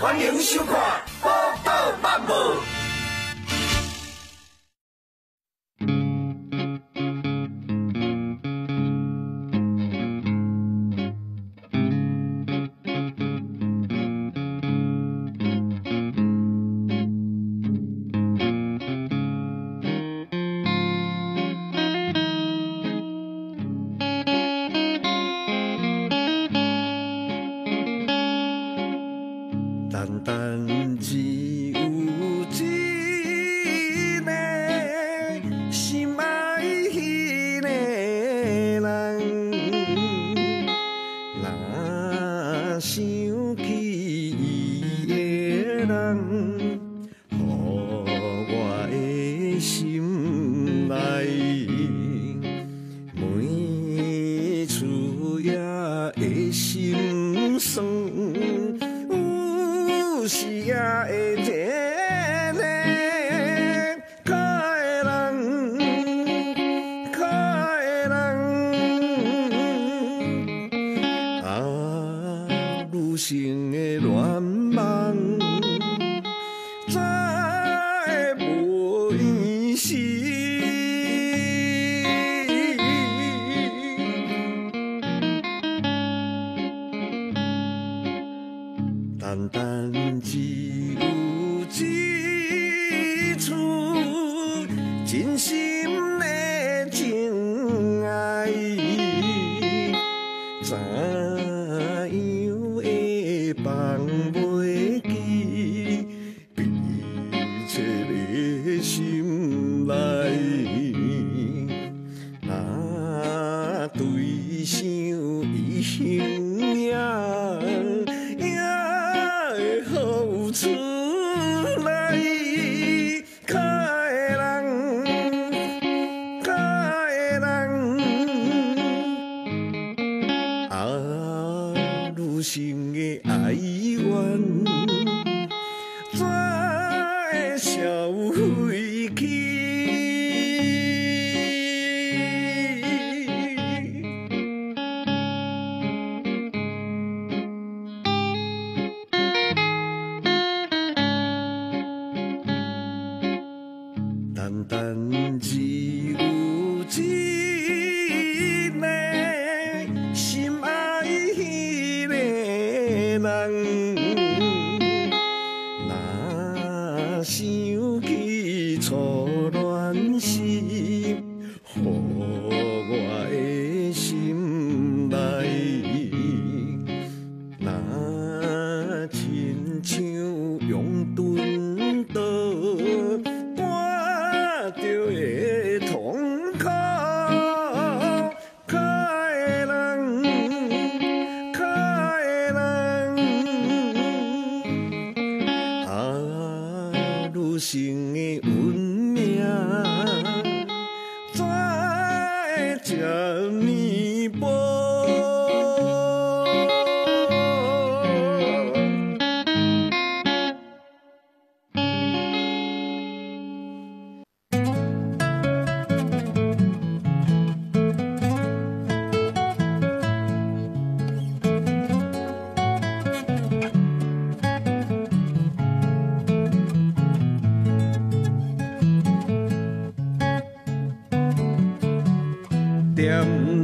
欢迎收看波豆漫步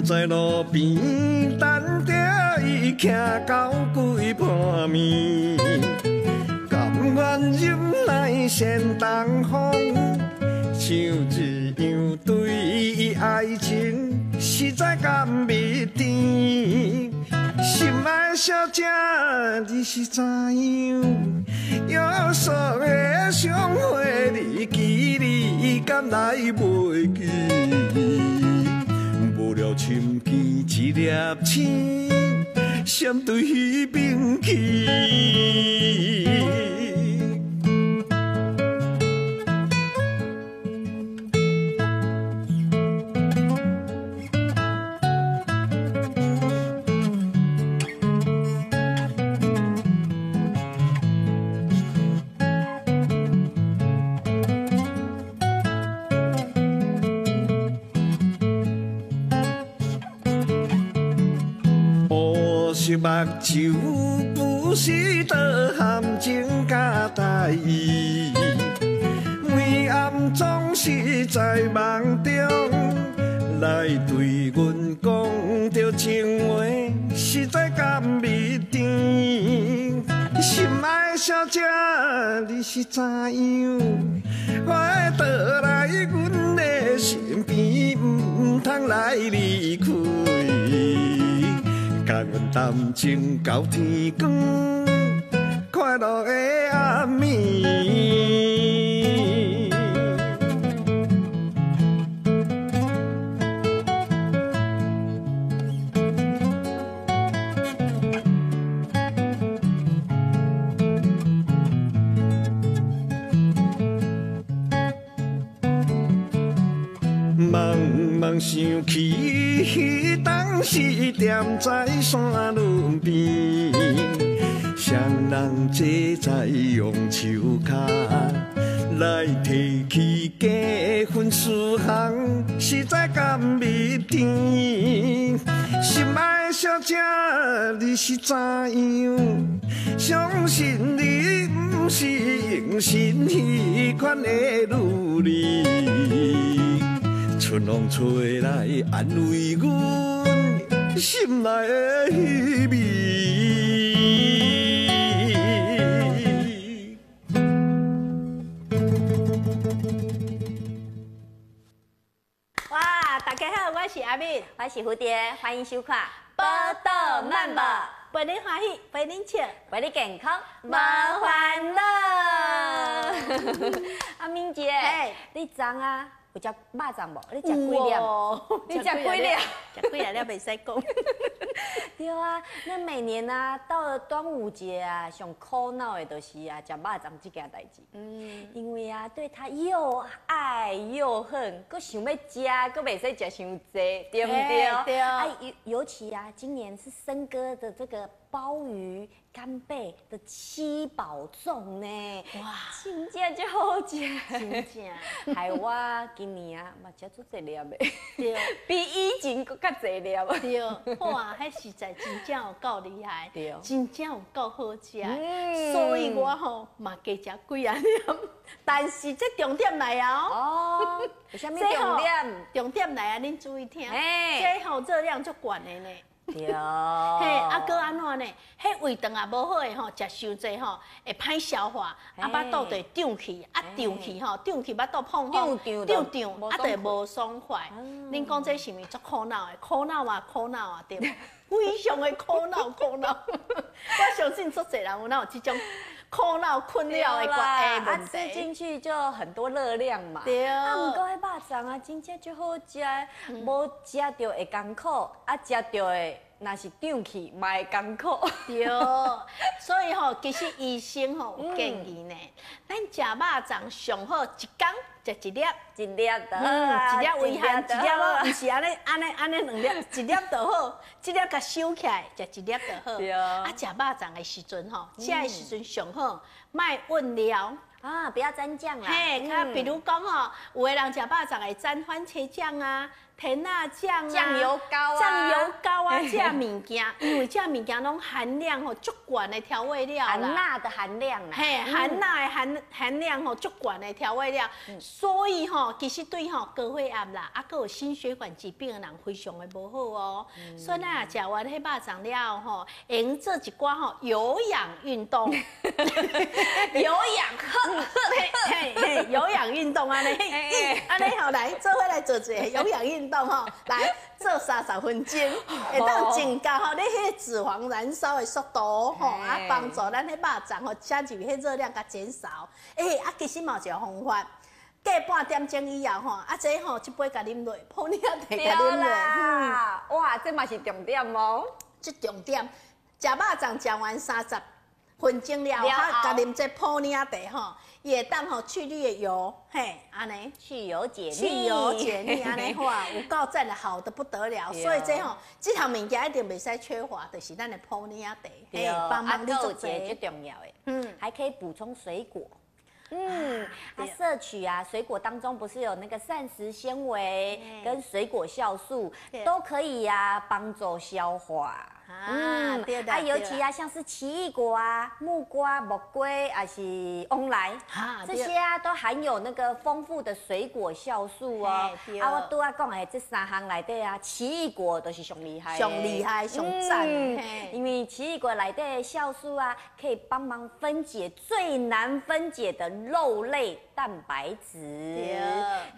在路边等着伊，徛到归半暝，甘愿忍耐先东风，像一样对伊爱情实在甘味甜。心爱小姐，你是怎样？约束的伤会，你记你甘来袂记？一颗星，闪对彼边去。就不是得含情价待意，每暗总是在梦中来对阮讲着情话，实在甘味甜。心爱小姐，你是怎样？我倒来阮的身边，唔通来离开。甲阮谈情到天光，快乐的暗暝。在山路边，双人坐在榕树下，来提起家婚事项，实在甘蜜甜。心爱小姐，你是怎样？相信你不是用心迄款的女人。春风吹来安慰心内的稀微。哇，大家好，我是阿敏，我是蝴蝶，欢迎收看《报道慢报》，陪你欢喜，陪你笑，陪你健康，无烦恼。阿敏姐，你怎啊？有食肉粽无？你食几粒？你食几粒？食几粒了袂使讲。对啊，那每年啊，到了端午节啊，上苦恼的就是啊，食肉粽这件代志。嗯，因为啊，对他又爱又恨，搁想要食，搁袂使食伤济，对不对？对啊。尤尤其啊，今年是生哥的这个鲍鱼。干贝的七宝粽呢？哇，真正就好食，真正。害我今年啊，嘛食足侪粒的，对，比以前搁较侪粒。对，哇，迄实在真正有够厉害，对，真正有够好食。嗯所以我吼嘛加食几啊粒，但是这重点来啊！哦，有啥物 重点？重点来啊！恁注意听，这吼热量足悬的呢。对，嘿，啊，哥安怎呢？迄胃肠也无好诶吼，食伤济吼会歹消化，啊，巴肚会胀气，啊，胀气吼，胀气巴肚碰吼，胀胀，啊，就无爽快。恁讲这是毋是足苦恼诶？苦恼啊，苦恼啊，对无？非常诶苦恼，苦恼。我相信足侪人有哪有即种苦恼困了的关诶问题。吃进去就很多热量嘛。对。啊，毋过迄肉粽啊，真正就好食，无食着会艰苦，啊，食着会。那是胀气，卖艰苦。对，所以吼，其实医生吼建议呢，咱食肉粽上好一工食一粒，一粒的，一粒危险，一粒咯，毋是安尼安尼安尼两粒，一粒就好，一粒甲收起来，食一粒就好。对啊，食肉粽的时阵吼，食的时阵上好，卖温料啊，不要沾酱啦。嘿，看，比如讲吼，有的人食肉粽会沾番茄酱啊。甜辣酱啊，酱油膏啊，酱油膏啊，这物件，因为这物件拢含量吼足悬的调味料含钠的含量啦，嘿，含钠的含含量吼足悬的调味料，所以吼其实对吼高血压啦，啊，有心血管疾病的人非常的无好哦。所以咱啊食完迄肉粽了吼，用做一寡吼有氧运动，有氧，嘿有氧运动啊，尼，安尼好来，做伙来做一个有氧运。动吼，来做三十分钟，会当增加吼你迄脂肪燃烧的速度吼，啊帮助咱迄肉粽吼加入迄热量甲减少。诶，啊其实嘛有一个方法，过半点钟以后吼，啊这吼一杯甲啉落，泡你啊得甲啉落。嗯，哇，这嘛是重点哦，这重点，食肉粽食完三十分钟了，他甲啉这泡你啊得吼。也当吼去绿油，嘿，安尼去油解腻，去油解腻安尼话，有够赞的好的不得了。所以这吼，这项物件一定袂使缺乏，就是咱的泡尼亚茶，对，帮忙你做最重要的。嗯，还可以补充水果。嗯，它摄取啊，水果当中不是有那个膳食纤维跟水果酵素，都可以呀帮助消化。啊，对的，啊，尤其啊，像是奇异果啊、木瓜、木瓜，还是翁来，这些啊，都含有那个丰富的水果酵素哦。啊，我拄啊讲诶这三项内底啊，奇异果都是上厉害，上厉害，上赞。因为奇异果内底的酵素啊，可以帮忙分解最难分解的肉类蛋白质，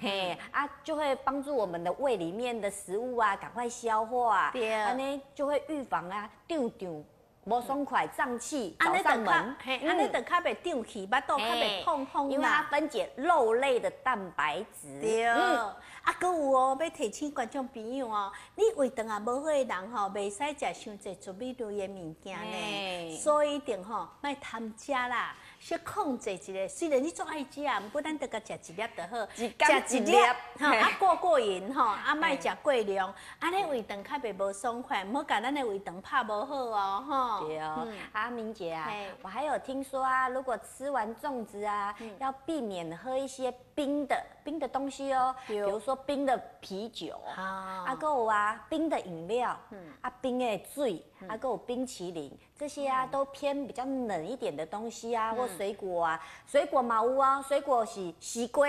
嘿，啊，就会帮助我们的胃里面的食物啊，赶快消化，安尼就会预防啊。丢丢，无爽快，胀气，找上门，嘿，安尼就较袂胀气，巴肚较袂痛痛因为它分解肉类的蛋白质。对，啊，搁有哦，要提醒观众朋友哦，你胃肠啊无好的人吼，袂使食伤济糯米类的物件呢，所以一定吼，莫贪食啦。先控制一下，虽然你做爱食，毋过咱得甲食一粒就好，食一粒，吼，啊过过瘾吼，啊莫食过量，安尼胃肠较袂无爽快，毋好甲咱的胃肠拍无好哦，吼。对哦，阿明姐啊，我还有听说啊，如果吃完粽子啊，要避免喝一些冰的冰的东西哦，比如说冰的啤酒，啊，还有啊冰的饮料，啊冰的水，啊有冰淇淋。这些啊，都偏比较冷一点的东西啊，或水果啊，水果茅屋啊，水果是西瓜，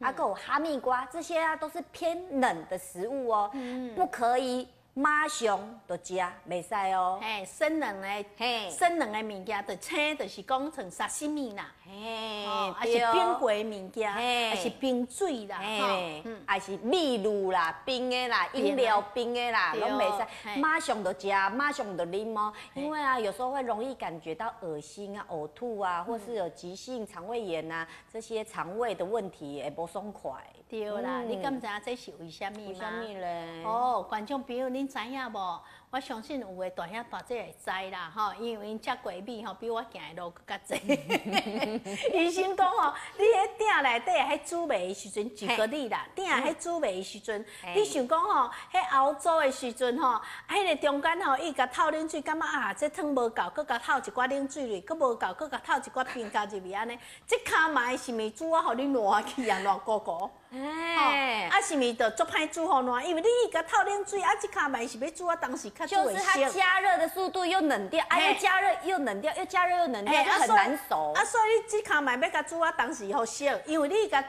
还有哈密瓜，这些啊都是偏冷的食物哦，不可以。马上就食，袂使哦。嘿，生冷的，嘿，生冷的物件，就青，就是讲成沙西米啦。嘿，啊是冰过的物件，还是冰水啦，嘿，啊是蜜露啦，冰的啦，饮料冰的啦，拢袂使。马上就食，马上就啉哦。因为啊，有时候会容易感觉到恶心啊、呕吐啊，或是有急性肠胃炎啊，这些肠胃的问题会不爽快。对啦，你敢知这是为虾米吗？为虾米咧？哦，观众朋友，恁知影无？我相信有诶大兄大姐会知啦，吼，因为因食过米吼，比我行诶路更较济。医生讲吼，你迄鼎内底迄煮糜诶时阵，举个例啦，鼎迄煮糜诶时阵，你想讲吼，迄熬粥诶时阵吼，迄个中间吼，伊甲透冷水，感觉啊，这汤无够，搁甲透一寡冷水里，搁无够，搁甲透一寡冰加入去安尼，即卡埋是毋是煮啊，互你烂去啊，烂糊糊。哎，啊是咪得做歹煮好暖？因为你一个透冷水，啊这卡买是要煮啊，当时较就是它加热的速度又冷掉，哎，加热又冷掉，又加热又冷掉，就很难熟。啊，所以你这卡嘛要甲煮啊，当时好烧，因为你甲。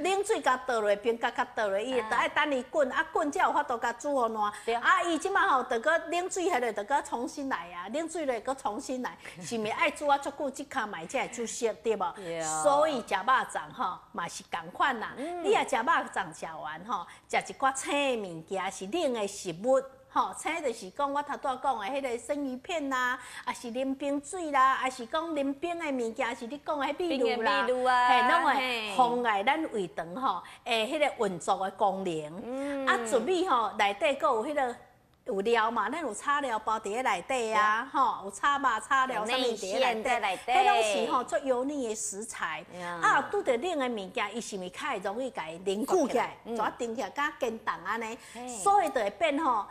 冷水甲倒落，冰甲甲倒落，伊会得爱等伊滚，啊滚才有法度甲煮好烂。啊，伊即马吼，得搁冷水下来，得搁重新来啊，冷水来个重新来，是毋是爱煮啊足久，即卡买才会煮熟，对无？所以食肉粽吼，嘛是共款啦。你啊食肉粽食完吼，食一寡青的物件，是冷的食物。吼，青就是讲我头拄讲的迄个生鱼片啦，啊是啉冰水啦，啊是讲啉冰的物件，是你讲的秘鲁啦，嘿，拢会妨碍咱胃肠吼，诶，迄个运作的功能。啊，准备吼内底搁有迄个有料嘛，咱有炒料包伫咧内底啊，吼，有炒肉、炒料啥物伫咧内底，迄拢是吼做油腻的食材。啊，拄着冷的物件，伊是毋是较会容易甲伊凝固起来，抓定起来，甲坚冻安尼，所以就会变吼。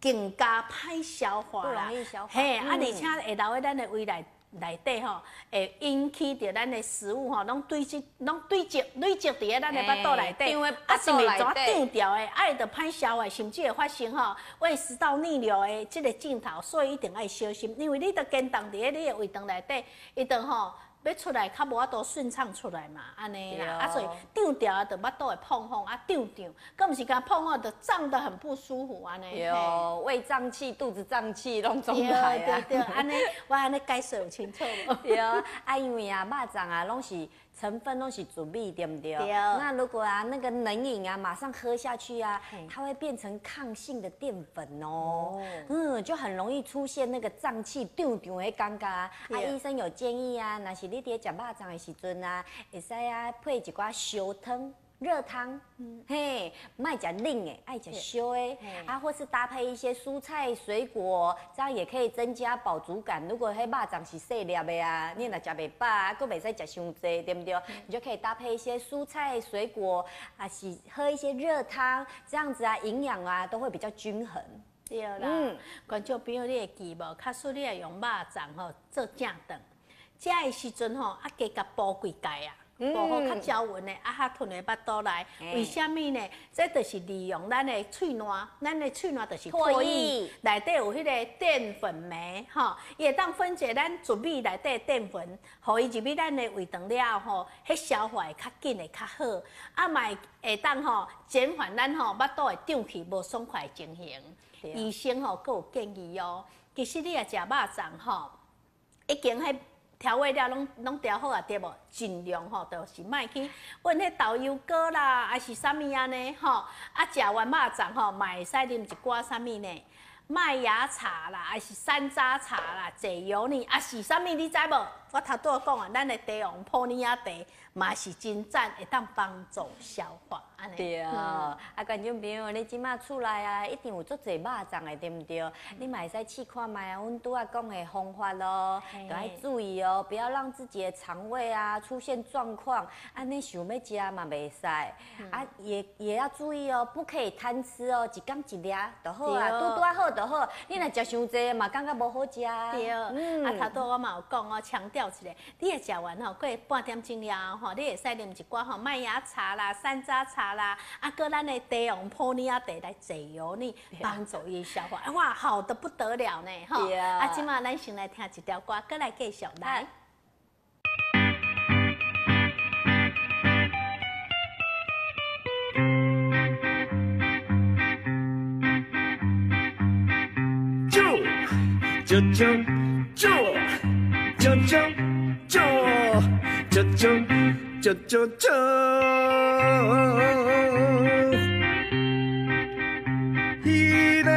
更加歹消化啦，嘿，啊，而且下头诶咱的胃内内底吼，会引起着咱的食物吼，拢堆积，拢堆积累积伫咧咱的巴肚内底，啊，是咪怎长掉的？爱着歹消化，甚至会发生吼胃食道逆流的即个镜头，所以一定爱小心，因为你得跟冻伫咧你的胃肠内底，一定吼。要出来较无法度顺畅出来嘛，安尼啦，啊所以胀掉啊，就巴肚会碰风啊胀胀，更毋是讲碰碰，就胀得很不舒服安尼。有胃胀气、肚子胀气拢总来啊。对对，安尼我安尼解释有清楚无？对啊，啊因为啊肉粽啊拢是。成分都是煮米，对不对？对。那如果啊，那个冷饮啊，马上喝下去啊，它会变成抗性的淀粉哦。嗯，就很容易出现那个胀气、丢丢的尴尬。啊，医生有建议啊，那是你爹食肉粽的时阵啊，会使啊配一寡烧汤。热汤，嘿，卖食冷的，爱食烧的，啊，或是搭配一些蔬菜水果，这样也可以增加饱足感。如果迄肉粽是细粒的啊，你若食袂饱，佫袂使食伤济，对不对？你就可以搭配一些蔬菜水果，啊，是喝一些热汤，这样子啊，营养啊都会比较均衡。对啦，嗯，观众朋友你会记无？卡说你会用肉粽吼做正顿，食的时阵吼，啊加甲煲几盖啊。薄荷较娇纹的，啊，哈吞的巴肚内。为什么呢？这就是利用咱的喙烂，咱的喙烂就是唾液，内底有迄个淀粉酶，吼，伊会当分解咱糯米内底淀粉，互伊入去咱的胃肠了吼，迄消化会较紧，会较好。啊，嘛会当吼减缓咱吼巴肚的胀气无爽快情形。医生吼，佫有建议哦，其实你也食肉粽吼，已经迄。调味料拢拢调好啊，对无？尽量吼，就是莫去问迄豆油膏啦，还是啥物安尼吼？啊，食完肉粽吼，嘛会使啉一寡啥物呢？麦芽茶啦，还是山楂茶啦，坐油呢？啊是啥物？你知无？我头拄讲啊，咱的茶王普尼亚茶。嘛是真赞，会当帮助消化，安尼。对啊，啊，观众朋友，你即马厝内啊，一定有足侪肉粽的，对毋对？你嘛会使试看卖啊，阮拄啊讲的方法咯，都要注意哦，不要让自己的肠胃啊出现状况，安尼想要食嘛袂使，啊，也也要注意哦，不可以贪吃哦，一缸一粒就好啊，拄拄啊好就好，你若食伤济嘛，感觉无好食。对，嗯，啊，头拄我嘛有讲哦，强调一下，你也食完吼，过半点钟了吼。你会使啉一寡吼麦芽茶啦、山楂茶啦，啊，搁咱的茶王普尼亚茶来坐油呢，帮助伊消化。哇，好的不得了呢，哈！啊，今嘛咱先来听一条歌，搁来继续来。就就就就就就就就。啾啾啾，伊个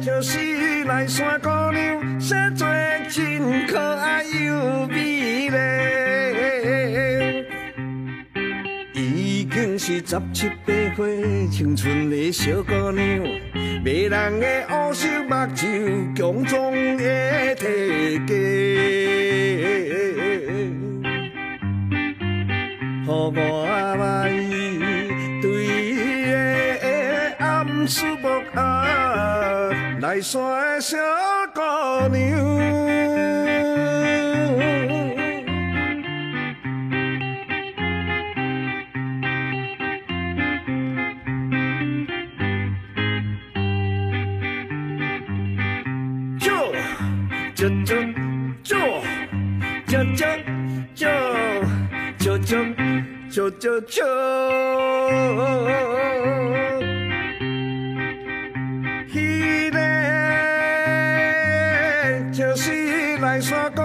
就是来山姑娘，生做真可爱又美丽。已经是十七八岁青春的小姑娘，迷人的乌色目睭，强壮的体格。我来对的暗示木啊，来山的小姑娘，cho cho cho. Khi ne chờ si lại xót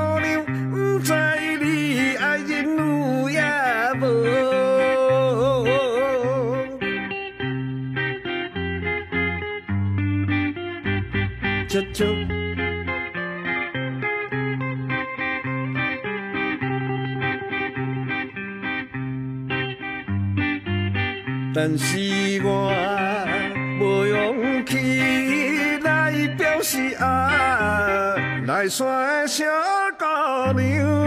但是我无勇气来表示爱，来山小姑娘。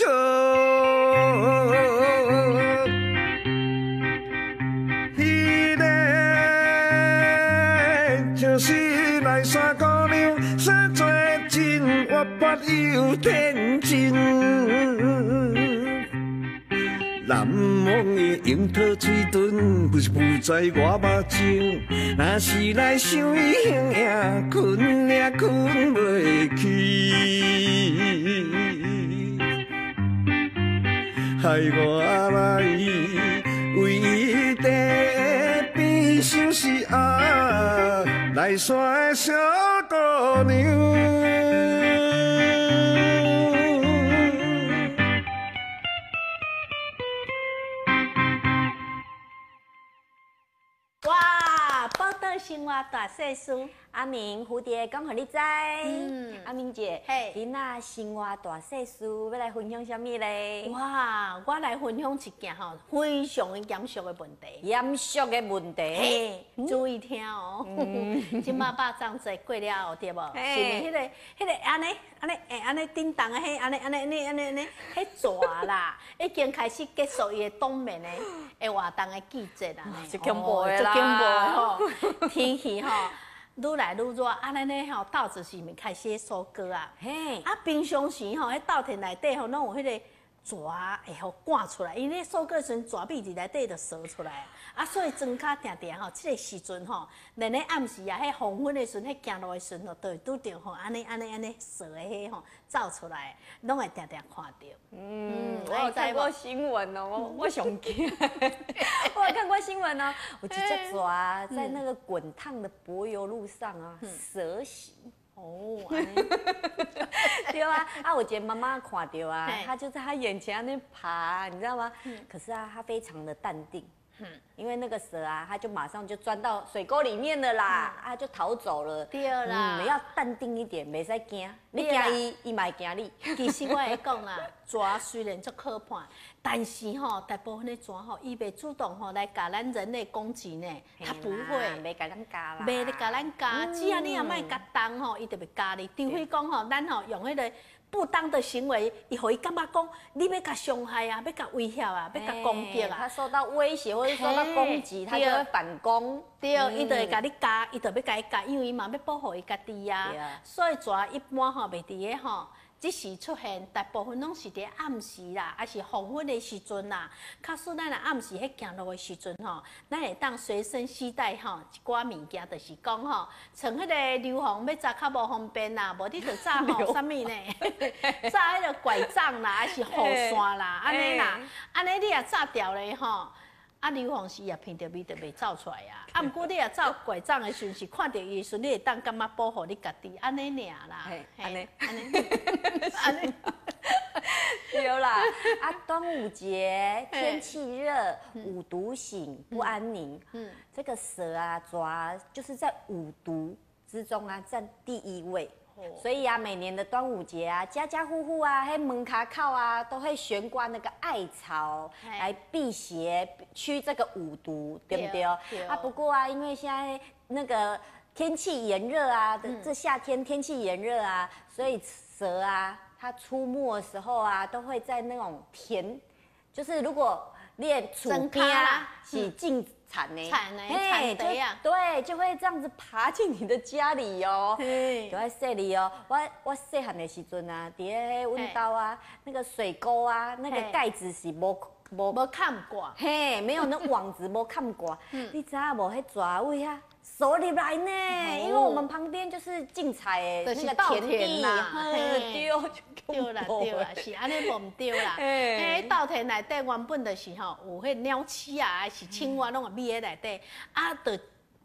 啾啾啾，伊个就是来山姑娘，生做真活泼又天真。难忘的樱桃嘴唇，不是不在我目睭，若是来想伊形影，困也困袂去。害我来，唯一的变相是啊，泪山的小姑娘。哇，报道生活大细事。阿明蝴蝶讲互你知。嗯，阿明姐，嘿，今仔生活大细事要来分享什么咧？哇，我来分享一件吼非常严肃的问题。严肃的问题，注意听哦。今麦巴掌节过了后，对无？是咪迄个、迄个安尼、安尼、诶安尼叮当的，迄安尼、安尼、安尼、安尼、安尼，迄蛇啦，已经开始结束伊的冬眠的，诶活动的季节啦。就恐怖的啦。就恐怖的吼，天气吼。愈来愈热，啊，咱咧吼稻子是毋是开始收割啊？嘿，啊，平常时吼，迄稻田内底吼，拢有迄个蛇会互赶出来，因为收割时蛇币伫内底就蛇出来。啊，所以庄卡定定吼，即个时阵吼，连咧暗时啊，迄黄昏的时，迄行路的时阵，都会拄着吼，安尼安尼安尼蛇的迄吼走出来，拢会定定看着。嗯，我有看过新闻哦，我上惊。我有看过新闻哦，有一只蛇在那个滚烫的柏油路上啊，蛇行。哦，对啊，啊，我觉得妈妈看到啊，她就在她眼前那爬，你知道吗？可是啊，她非常的淡定。因为那个蛇啊，它就马上就钻到水沟里面了啦，啊，就逃走了。对啦，嗯，要淡定一点，袂使惊。你惊伊，伊嘛会惊你。其实我会讲啦，蛇虽然足可怕，但是吼，大部分的蛇吼，伊袂主动吼来甲咱人类攻击呢，它不会。袂甲咱咬啦。袂甲咱加，只要你也莫甲动吼，伊就袂咬你。除非讲吼，咱吼用迄个。不当的行为，伊互伊感觉讲，你要甲伤害啊，要甲威胁啊，要甲攻击啊。他受到威胁或者受到攻击，他就会反攻。对，伊就会甲你加，伊就要甲伊加，因为伊嘛要保护伊家己啊。所以蛇一般吼，袂伫个吼。即时出现，大部分拢是伫暗时啦，啊是黄昏的时阵啦。卡使咱若暗时迄行路的时阵吼，咱会当随身携带吼一寡物件，就是讲吼，像迄个流氓要扎较无方便啦，无你就扎吼 啥物呢？扎 迄个拐杖啦，啊是雨伞啦，安尼啦，安尼你也扎掉咧吼。啊，刘皇时也骗着咪就袂走出来啊！啊，毋过你也走拐杖的时是看到伊时，你会当感觉保护你家己，安尼尔啦，安尼，安尼，安尼，对啦！啊，端午节天气热，五毒醒不安宁。嗯，这个蛇啊，抓就是在五毒之中啊，占第一位。所以啊，每年的端午节啊，家家户户啊，还门卡靠啊，都会悬挂那个艾草来辟邪、驱这个五毒，对不对？啊，不过啊，因为现在那个天气炎热啊，这夏天天气炎热啊，所以蛇啊，它出没的时候啊，都会在那种田，就是如果列楚边啦，是进。产呢，产的呀！对，就会这样子爬进你的家里哦，就在说里哦。我我细汉的时阵啊，伫咧温刀啊，那个水沟啊，那个盖子是无无无看过，嘿，没有那网子 无看过。你知影无？迄谁位啊？手里来呢，因为我们旁边就是竞彩的那个田地啦，丢丢啦丢啦，是安尼无丢啦。诶，稻田内底原本就是吼，有迄鸟鼠啊，还是青蛙拢会咪喺内底，啊，就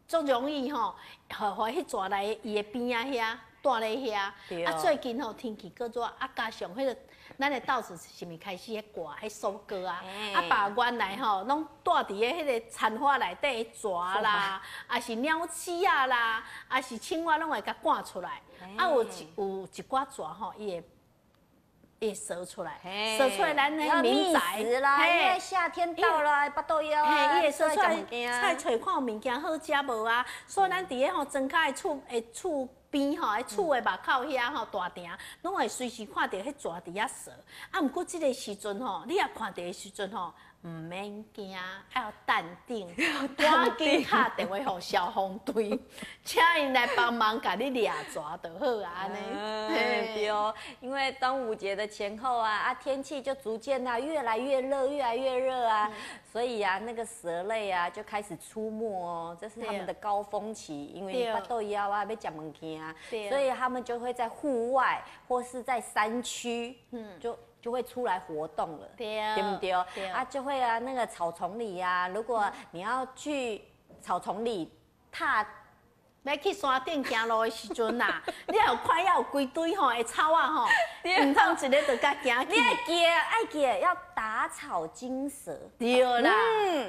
足容易吼，互互迄抓来伊的边啊遐，住咧遐。啊，最近吼天气过热，啊加上迄个。咱的稻子是咪开始喺挂迄收割啊？啊，把原来吼拢住伫个迄个残花内底蛇啦，啊是鸟鼠啊啦，啊是青蛙拢会甲赶出来。啊，有一有一寡蛇吼，伊会会蛇出来，蛇出来咱的民宅啦，因为夏天到了，巴肚枵啊，伊会蛇出来，菜找看物件好食无啊？所以咱伫个吼庄家的厝的厝。边吼，喺厝诶外口遐吼大埕，拢会随时看到迄蛇伫遐蛇。啊，毋过即个时阵吼，你也看到诶时阵吼。唔免惊，要淡定，赶紧打电话给消防队，请因来帮忙，甲你掠抓就好啊！呢，对哦，因为端午节的前后啊，啊天气就逐渐啊越来越热，越来越热啊，所以啊那个蛇类啊就开始出没哦，这是他们的高峰期，因为巴豆腰啊要食物件啊，所以他们就会在户外或是在山区，嗯，就。就会出来活动了，对不对？啊，就会啊，那个草丛里呀，如果你要去草丛里踏，要去山顶行路的时阵呐，你要看要有规堆吼的草啊吼，唔通一日就甲行去。你爱记，爱记，要打草惊蛇。对啦，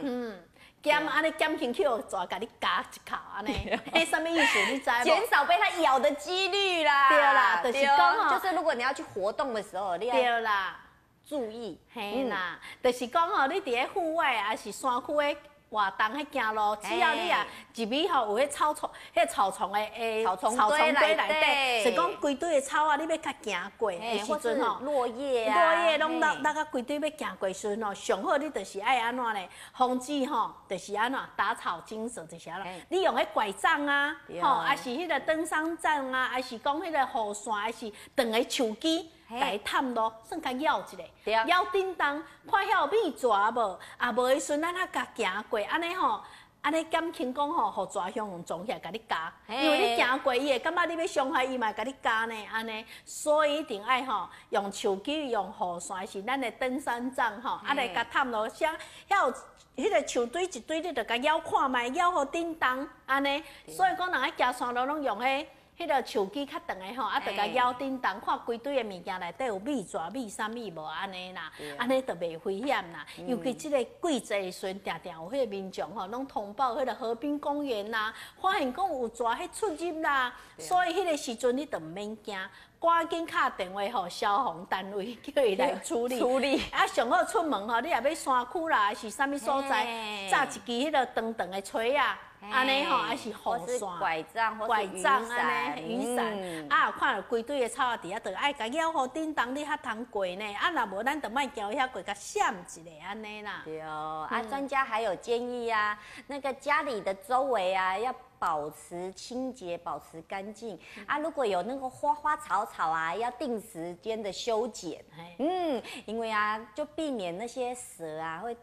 嗯。减安尼减轻去，抓甲你夹一口安尼，哎，什么意思？你知无？减少被它咬的几率啦。对啦，就是讲就是如果你要去活动的时候，你要对啦，注意，嘿啦，就是讲吼，你伫咧户外还是山区诶。活动迄行路，只要你啊入面吼有迄草丛、迄草丛诶诶草丛堆内底，是讲规堆诶草啊，你要甲行过诶时阵吼，落叶啊，落叶拢落落甲规堆要行过时阵吼，上好你就是爱安怎咧？防止吼，就是安怎打草惊蛇就是安怎？你用迄拐杖啊，吼，还是迄个登山杖啊，还是讲迄个雨伞，还是长个树枝。来探路，算甲咬一下，咬叮当，看遐有蜜蛇无？啊，无迄阵咱啊甲行过，安尼吼，安尼减轻讲吼，互蛇向用撞起来甲你夹，因为你行过伊会感觉你要伤害伊嘛，甲你夹呢，安尼，所以一定爱吼，用手机用雨伞是咱的登山杖吼，啊来甲探路，像遐有迄个树堆一堆，你着甲咬看觅，咬互叮当，安尼，所以讲人爱行山路拢用迄。迄个手机较长的吼，啊，着甲腰叮当，看规堆的物件内底有米蛇、米啥物无安尼啦，安尼着袂危险啦。尤其即个季节时阵，定定有迄个民众吼，拢通报迄个河滨公园啦，发现讲有蛇迄出入啦，所以迄个时阵你着毋免惊。赶紧敲电话吼，消防单位叫伊来处理。处理。啊，上好出门吼，你若要山区啦，还是啥物所在，扎一支迄个长长的锤啊，安尼吼，还是雨伞、拐杖、拐杖安尼雨伞。啊，看到规堆的草啊，底下，着爱甲摇互叮当，你较通过呢。啊，若无咱着莫交遐过，甲闪一下安尼啦。对哦。啊，专家还有建议啊，那个家里的周围啊，要。保持清洁，保持干净啊！如果有那个花花草草啊，要定时间的修剪。嗯，因为啊，就避免那些蛇啊会。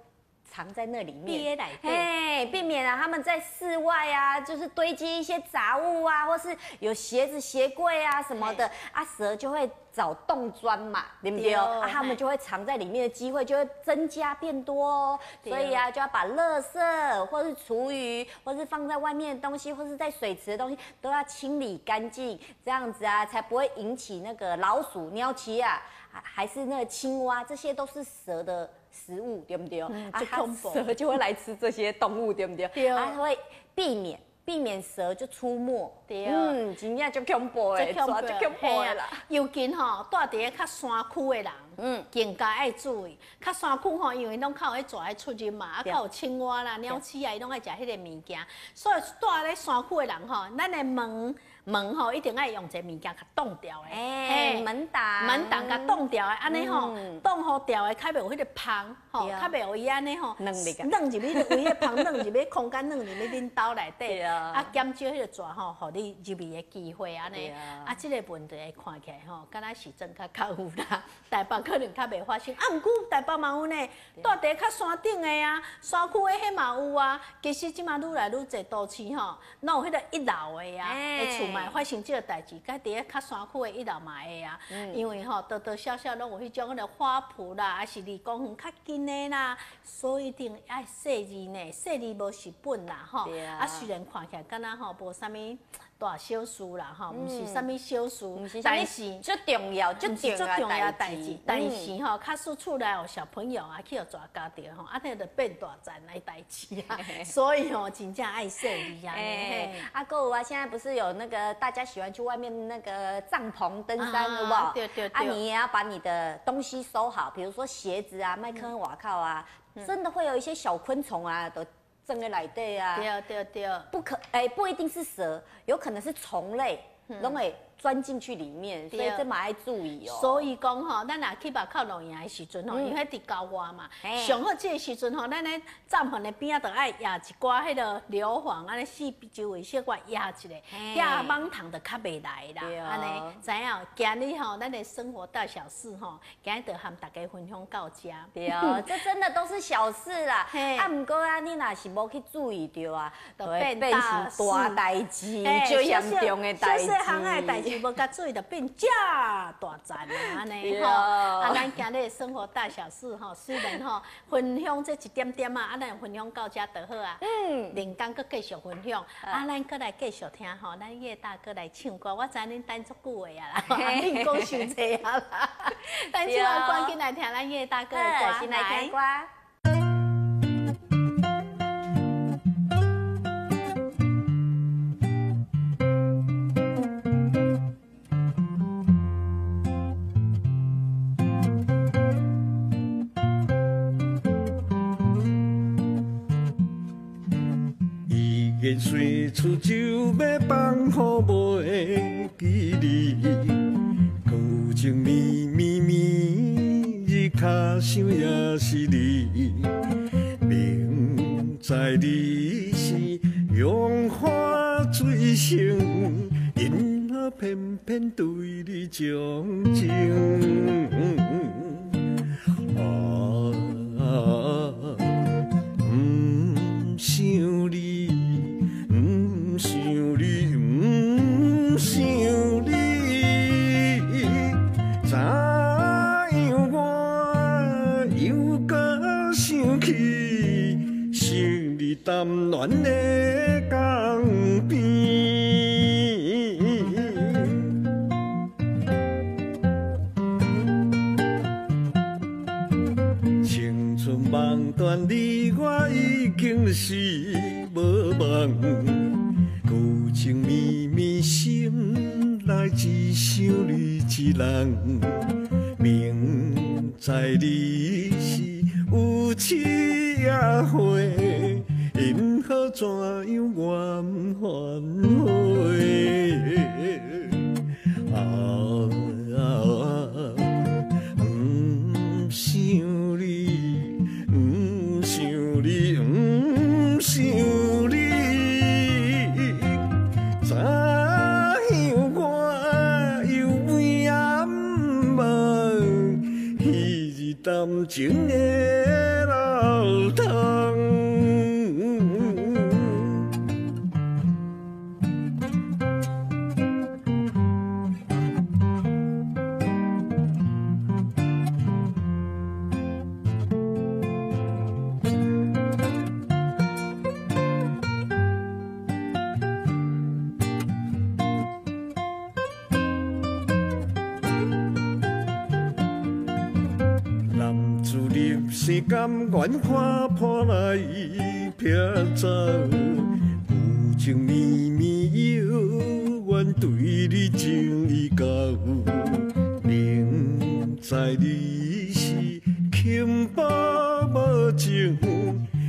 藏在那里面，哎，避免啊，他们在室外啊，就是堆积一些杂物啊，或是有鞋子、鞋柜啊什么的，啊，蛇就会找洞钻嘛，对不对？啊，他们就会藏在里面的机会就会增加变多哦。所以啊，就要把垃圾或是厨余，或是放在外面的东西，或是在水池的东西，都要清理干净，这样子啊，才不会引起那个老鼠、鸟奇啊，还是那个青蛙，这些都是蛇的。食物对不对？啊，蛇就会来吃这些动物对不对？对，它会避免避免蛇就出没。对，嗯，真正就恐怖诶，抓就恐怖诶啦。尤其吼，住伫个较山区诶人，嗯，更加爱注意。较山区吼，因为拢靠迄蛇出入嘛，啊，靠有青蛙啦、鸟鼠啊，伊拢爱食迄个物件。所以住咧山区诶人吼，咱诶门。门吼一定爱用一个物件甲挡掉的，哎，门挡，门挡甲挡掉的，安尼吼挡好掉的，较袂有迄个芳，吼，较袂有伊安尼吼，弄入去，弄入去，为迄芳弄入去空间，弄入去恁兜内底，啊，减少迄个蛇吼，互你入去的机会安尼，啊，即个问题看起来吼，敢若是真较较有啦，台北可能较袂发生，啊，毋过台北嘛有呢，住伫较山顶的啊，山区的迄嘛有啊，其实即嘛愈来愈侪都市吼，拢有迄个一楼的啊，的厝。买发生这个代志，甲伫咧较山区的一楼嘛会啊，因为吼多多少少拢有迄种迄个花圃啦，还是离公园较近的啦，所以一定爱细字呢，细字无是本啦吼。啊，虽然看起来敢若吼无啥物。大小事啦，吼，毋是啥物小事，但是最重要、最重要代志。但是吼，卡数出来哦小朋友啊，去有抓家着吼，啊，那就变大战来代志啊。所以吼，真正爱设计啊。啊，哥啊，现在不是有那个大家喜欢去外面那个帐篷登山的不？对对对。啊，你也要把你的东西收好，比如说鞋子啊、麦克风瓦靠啊，真的会有一些小昆虫啊都。整个来对啊，对对对，不可哎，不一定是蛇，有可能是虫类，拢会。钻进去里面，所以这嘛爱注意哦。所以讲吼，咱若去把靠露营的时阵吼，因为伫高洼嘛，上好这个时阵吼，咱咧帐篷的边啊都爱压一寡迄个硫磺，安尼四周围小块压一下，压网糖就较袂来啦。安尼，知影？今日吼，咱的生活大小事吼，今日就和大家分享到遮。对啊，这真的都是小事啦。啊，毋过啊，你若是无去注意到啊，都变成大代志，最严重的代志。无甲注意就变遮大战啊！安尼吼，啊，咱今日生活大小事吼，虽然吼分享这一点点啊，啊，咱分享到遮就好啊。嗯，另工佫继续分享，啊，咱佫来继续听吼，咱叶大哥来唱歌，我知恁等足久的啊啦，恁讲伤济啊啦，等即下赶紧来听咱叶大哥的歌，来听歌。出就要放雨袂记你，旧情绵绵绵，日脚想也是你，明知你是用花水性，因何偏偏对你钟情？人，明知你是有刺也花，因何怎样？的甘愿看破来撇走，有情绵绵犹原对你情意厚。明知你是轻薄无情，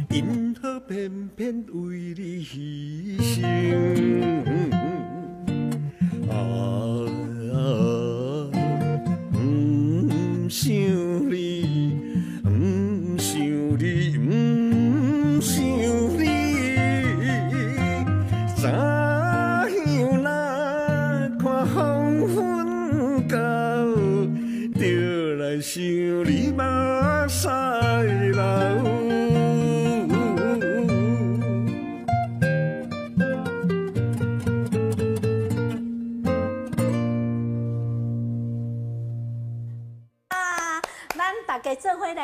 因何偏偏为你牺牲？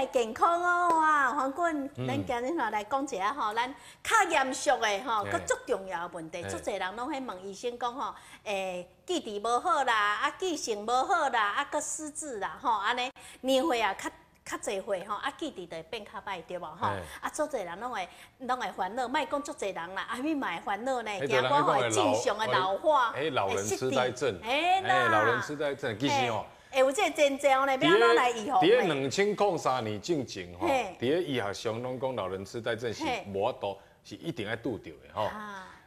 健康哦，哇！黄棍，咱今日吼来讲一下吼，咱较严肃的吼，佮足重要的问题，足侪人拢喺问医生讲吼，诶，记忆无好啦，啊，记性无好啦，啊，佮失智啦，吼，安尼年岁啊较较侪岁吼，啊，记忆就会变较歹对无吼，啊，足侪人拢会拢会烦恼，莫讲足侪人啦，啊，咪嘛会烦恼呢，惊我会正常的老化，诶，老人痴呆症，诶，老人痴呆症，其实哦。会有这个症状呢，要哪来预防？伫两千零三年进前吼，伫咧医学上拢讲老人痴呆症是无法度，是一定要拄着的吼。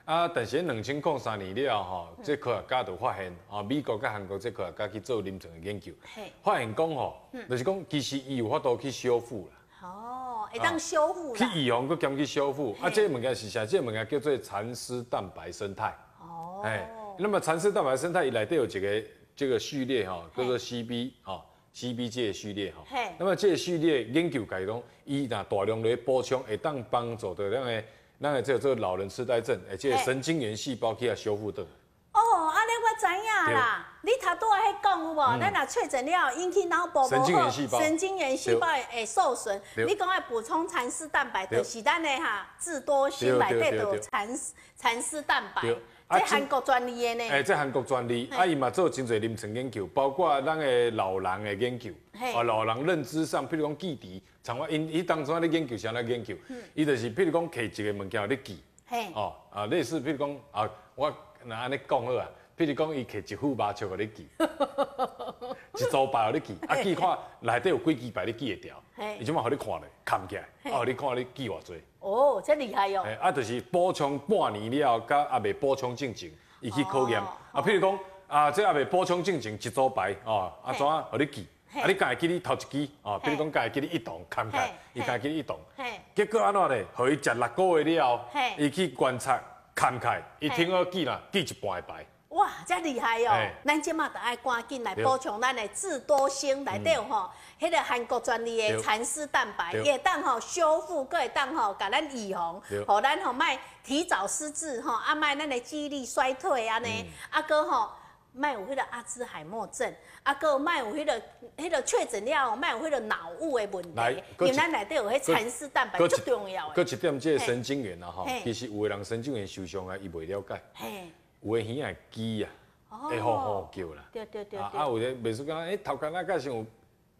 啊，但是两千零三年了吼，这科学家就发现，啊，美国甲韩国这科学家去做临床的研究，发现讲吼，就是讲其实伊有法度去修复啦。哦，会当修复去预防，佮兼去修复。啊，这物件是啥？这物件叫做蚕丝蛋白生态。哦。哎，那么蚕丝蛋白生态伊内底有一个。这个序列哈叫做 CB 哈，CB 这个序列哈。那么这个序列研究改动，伊拿大量的补充，会当帮助到咱个咱个这这老人痴呆症，而且神经元细胞去啊修复的。哦，安尼我知影啦。你头拄仔迄讲有无？咱若确诊了，引起脑部神经元细胞神经元细胞会受损。你讲要补充蚕丝蛋白，就是咱的哈至多星内底有蚕蚕丝蛋白。这韩国专利的呢？哎，这韩国专利，啊，伊嘛做真侪临床研究，包括咱的老人的研究，啊，老人认知上，譬如讲记忆，像我因伊当初咧研究啥咧研究，伊就是譬如讲摕一个物件咧记，哦，啊，类似譬如讲啊，我那安尼讲好啊，譬如讲伊摕一副麻雀互咧记，一组牌互你记，啊记看内底有几支牌你记会掉，嘿。伊即马互你看咧，看起来，啊互你看你记偌济，哦，真厉害哟、嘿，啊就是补充半年了，甲也未补充进前，伊去考验，哦啊譬如讲啊这也未补充进前一组牌，哦啊怎啊互你记，嘿。啊你家会记你头一支，哦譬如讲家会记你一动，看起来，嘿。伊家会记你一动。嘿，结果安怎咧？互伊食六个月了后嘿，伊去观察看开，伊听好记啦，记一半的牌。哇，真厉害哟、嘿。咱即马就爱赶紧来补充咱的智多星内底有吼，迄、个韩国专利的蚕丝蛋白，对。也会当吼修复，佫会当吼甲咱预防吼，咱吼卖提早失智吼，啊卖咱的记忆力衰退安嗯。尼，啊佫吼。卖有迄个阿兹海默症，啊，佫卖有迄、个迄、个确诊了后，卖有迄个脑雾的问题，因为咱内底有迄蚕丝蛋白搁最重要的。搁一点，即个神经元啊，吼，其实有的人神经元受伤啊，伊袂了解，嘿，有的耳会记啊，会吼吼叫啦。对对对啊，有的袂说讲，诶，头壳那个像有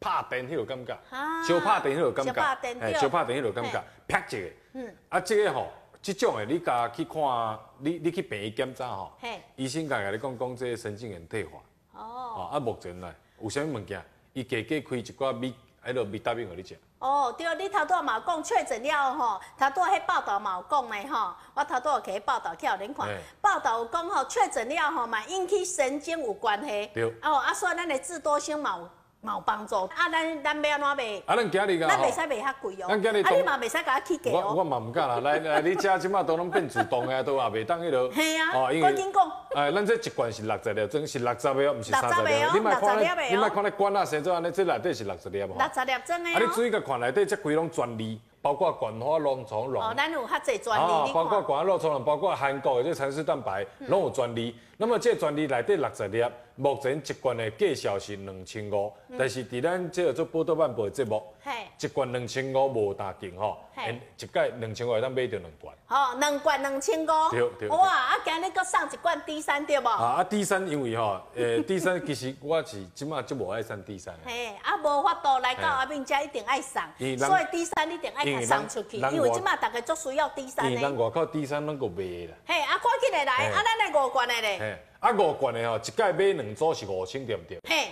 拍电迄个感觉啊，小拍电迄个感觉，对。小拍电迄个感觉，啪一个。嗯，啊，这个吼，这种的你家去看，你你去病院检查吼嘿，医生家甲你讲讲，这个神经元退化。哦。哦，啊，目前来，有啥物物件，伊加加开一寡米，迄落米达米互你食。哦，对，你头拄嘛有讲确诊了吼，头拄迄报道嘛有讲的吼，我头拄有去报道去互恁看，报道有讲吼，确诊了吼嘛引起神经有关系，对。哦，啊，所以咱的智多星嘛有嘛有帮助，啊，咱咱要安怎卖？啊，咱今日啊，咱袂使卖遐贵哦，咱今日啊，你当嘛袂使甲我起价我我哦，嘛毋敢啦，来来，你遮即马都拢变自动的，都也袂当 迄落。系啊哦，因为赶紧讲哎，咱这一罐是六十粒，真是六十个，毋是三十60粒个哦。你莫看60粒的哦咧，你莫看咧罐啊，生做安尼，这内底是六十粒哦。六十粒装的啊，你注哦，意甲看内底这规拢专利，包括冠花龙虫卵。哦，咱有较侪专啊利，你看，包括冠花肉虫卵，包括韩国的这蚕丝蛋白，拢有专利。那么这专利内底六十粒，目前一罐的价销是两千五，但是伫咱这个做报道版报的节目，嘿，一罐两千五无大劲吼，嘿一届两千五咱买到两罐。哦，两罐两千五，对对对哇，啊，今日搁送一罐 D 三对无？啊啊，第三因为吼，诶，，D 三其实我是即马就无爱送 D 三的。嘿，啊，无法度来到嘿阿炳家一定爱送所以 D 三一定爱甲因为咱送出去，因为即马大家足需要 D 三因为咱。外口 D 三拢个卖啦。嘿，啊，赶紧的来，啊，咱来五罐的咧。嘿，啊五罐的吼，一届买两组是五千对不对？嘿，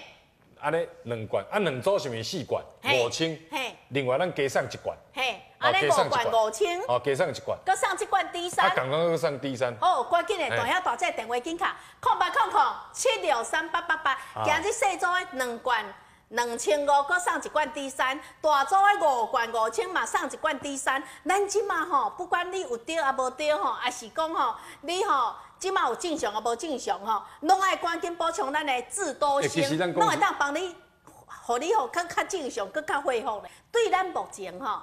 安尼两罐，啊两组是毋是四罐？五千。嘿，另外咱加送一罐，嘿，啊，咱哦加送五罐五千，哦，加送一罐。搁送一罐 D 啊，刚。刚搁送 D 三。哦，赶紧的，嘿大兄大姐电话紧卡，空八空空七六三八八八，啊今日四组的两罐。两千五，搁送一罐 D 三，大组的五罐五千嘛，送一罐 D 三。咱即马吼，不管你有对啊无对吼，还是讲吼，你吼即马有正常啊无正常吼，拢爱赶紧补充咱的智多星，拢会当帮你，互你吼较较正常，更较恢复咧。对咱目前吼。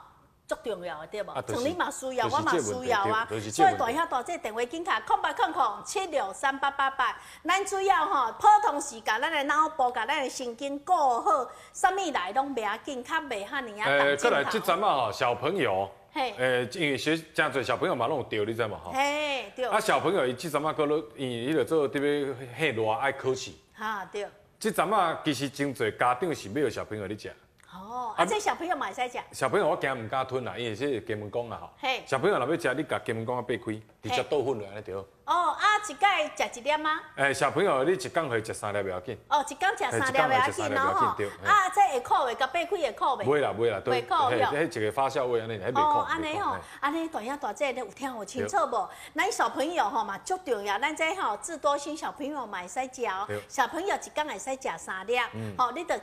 足重要的对无像你嘛需要，就是我嘛需要啊。所以大兄大姐电话紧卡空八空空七六三八八八，咱主要吼普通时间，咱的脑部甲咱的神经顾好，啥物来拢袂要紧，较袂遐尼啊呃，动再来这镜头。阵啊，吼，小朋友，嘿。诶，因为学真侪小朋友嘛拢有丢，你知嘛吼？嘿，对，啊，小朋友伊即阵啊，可能因为迄个做特别很热爱考试，哈对，即阵啊，其实真侪家长是要有小朋友咧食。哦，啊啊这小朋友嘛会使食，小朋友我惊毋敢吞啦，因为这是鸡门公啊吼嘿。小朋友若要食，你甲金门公啊掰开，直接倒粉落安尼就好。哦啊一盖食一粒吗？诶，小朋友你一工可以食三粒袂要紧，哦，一工食三粒袂要紧哦吼不要紧对，啊这会苦袂，甲八开会苦袂？袂啦袂啦，对袂苦嘿哟迄一个发酵味安尼，迄袂苦。哦，安尼吼安尼大兄大姐你有听有清楚无？咱小朋友吼嘛足重要，咱这吼智多星小朋友嘛会使食哦对，小朋友一工会使食三粒，吼，你着。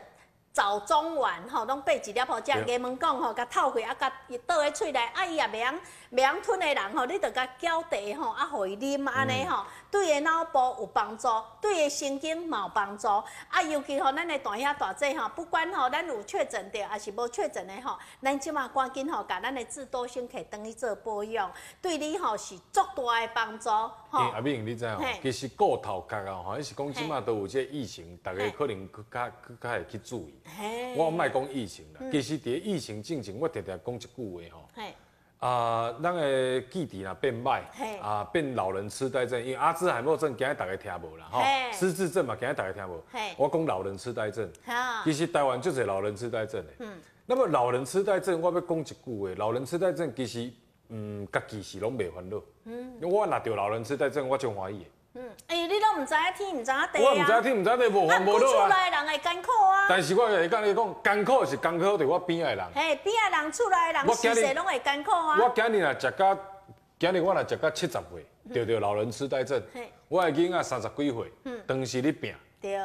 早中晚吼，拢备一粒吼，食对。鸡门讲吼，甲透开啊，甲伊倒喺喙内，啊伊也袂晓袂晓吞的人吼，你着甲搅茶吼，啊，互伊啉安尼吼，对伊脑部有帮助，对伊神经嘛有帮助。啊，尤其吼，咱的大兄大姐吼，不管吼咱有确诊着，还是无确诊的吼，咱即马赶紧吼，甲咱的智多星摕等去做保养，对你吼是足大的帮助因吼。为。阿敏，你知影吼，其实顾头壳啊，吼，迄是讲即马都有这个疫情，大家可能更较更较会去注意。嘿。我莫讲疫情啦，其实伫咧疫情进前，我常常讲一句话吼，嘿，啊，咱个记忆啊变歹，啊，变老人痴呆症，因为阿兹海默症今日大家听无啦，吼嘿，失智症嘛，今日大家听无嘿。我讲老人痴呆症，其实台湾就是老人痴呆症的。嗯。那么老人痴呆症，我要讲一句话，老人痴呆症其实，嗯，家己是拢袂烦恼。嗯。我若得老人痴呆症，我真欢喜的。嗯，哎，你都唔知影天，唔知影地我唔知天，唔知地，无烦无恼啊。厝内人会艰苦啊。但是我会跟你讲，艰苦是艰苦在我边仔人。嘿，边仔人厝内人，事事拢会艰苦啊。我今日若食到，今日我若食到七十岁，得着老人痴呆症。我的囡仔三十几岁，当时咧病，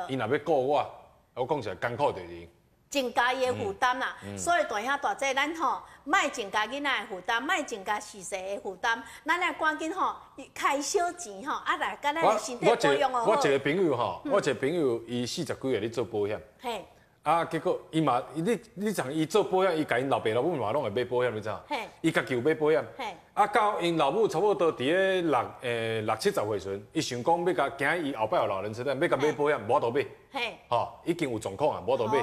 伊若要顾我，我讲起来艰苦着是。增加伊的负担啦，所以大兄大姐，咱吼卖增加囡仔的负担，卖增加事实的负担，咱来赶紧吼开小钱吼，啊来甲咱的身体保养哦。我一个朋友吼，我一个朋友伊四十几岁咧做保险，嘿，啊结果伊嘛，你你像伊做保险，伊甲因老爸老母嘛拢会买保险，你知影？嘿，伊家己有买保险，嘿，啊到因老母差不多伫咧六诶六七十岁时，伊想讲要甲惊伊后摆有老人痴呆，要甲买保险，无得买，嘿，吼已经有状况啊，无得买。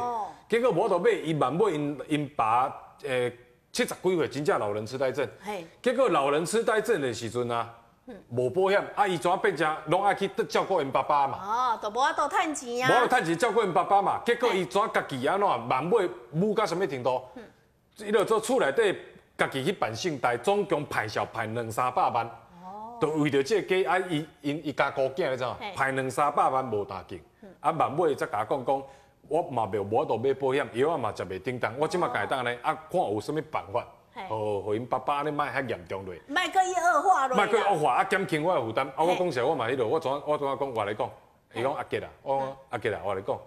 结果无得买，伊万买因因爸诶七十几岁真正老人痴呆症。结果老人痴呆症的时阵啊，无保险，啊伊怎变成拢爱去照顾因爸爸嘛？哦，都无法度趁钱啊。无法度趁钱照顾因爸爸嘛？结果伊怎家己安怎万尾母到什么程度？伊就做厝内底家己去办信贷，总共派销派两三百万。哦。就为着这个啊，伊因伊家孤囝你知影？派两三百万无大劲，啊万尾才甲讲讲。我嘛袂无度买保险，药啊嘛食袂叮当。我即马改当呢，啊，看有啥物办法，哦，互因爸爸呢，卖遐严重落。卖可以恶化咯。卖可以恶化，啊，减轻我的负担。啊，我讲实，我嘛迄落，我昨我怎讲我来讲，伊讲阿杰啊，我阿杰啊，我来讲，